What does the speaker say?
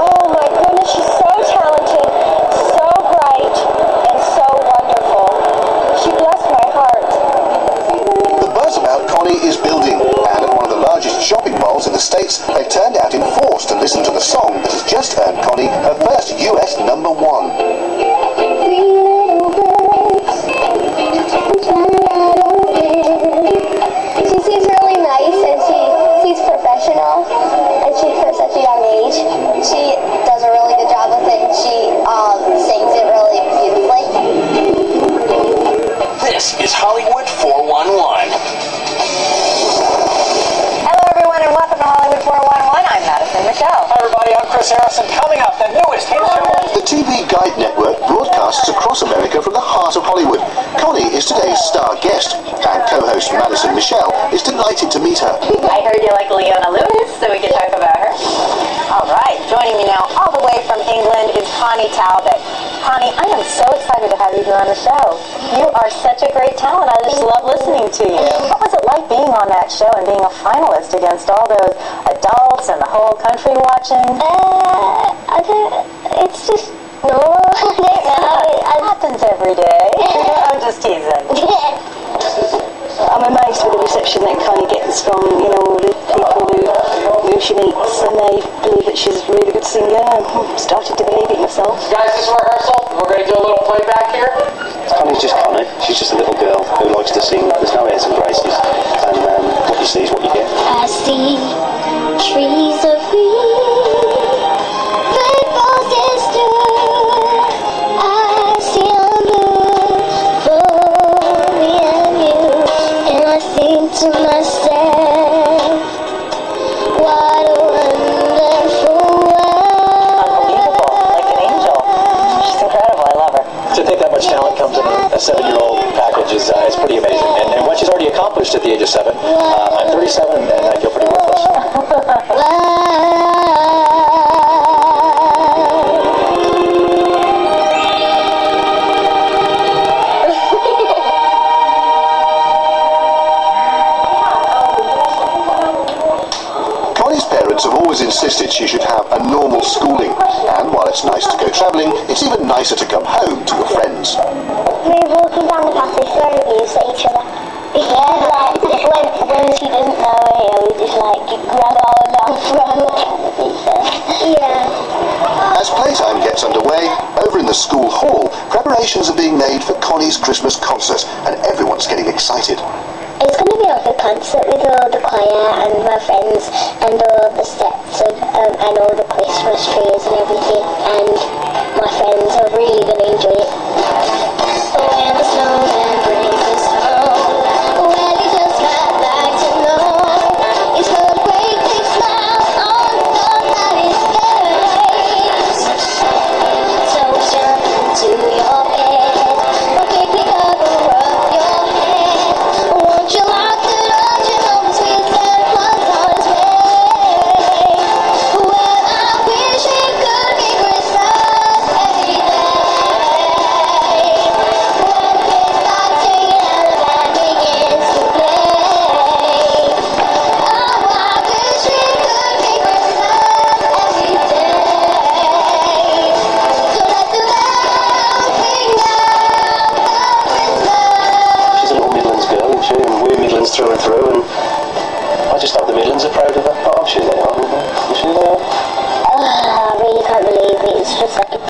Oh my god is she so talented so bright and so wonderful. She blessed my heart. The buzz about Connie is building, largest shopping malls in the States, they've turned out in force to listen to the song that has just earned Connie her first US number one. Chris Harrison. Coming up, the newest hit show. The TV Guide Network broadcasts across America from the heart of Hollywood. Connie is today's star guest, and co-host Madison Michelle is delighted to meet her. I heard you like Leona Lewis, so we can talk about her. All right, joining me now all the way from England is Connie Talbot. Connie, I am so excited to have you here on the show. You are such a great talent. I just love listening to you. Being on that show and being a finalist against all those adults and the whole country watching? Uh, I don't, it's just normal. I don't know. It happens every day. I'm just teasing. I'm amazed with the reception that Connie gets from, you know, all the people who, who she meets and they believe that she's a really good singer. I'm starting to believe it myself. Guys, this is rehearsal. We're going to do a little playback here. Connie's just Connie. She's just a little girl who likes to sing. There's no airs and graces. Um, what you get. I see trees of green, red roses at the age of seven, I'm 37 er and I feel pretty worthless. Connie's parents have always insisted she should have a normal schooling, and while it's nice to go travelling, it's even nicer to come home to your friends. We were walking down the passage where we used to each other. Yeah, like when when she didn't know it, we just like grab on from. Yeah. As playtime gets underway, over in the school hall, preparations are being made for Connie's Christmas concert, and everyone's getting excited. It's going to be a concert with all the choir and my friends and all the sets of, um, and all the Christmas trees and everything. And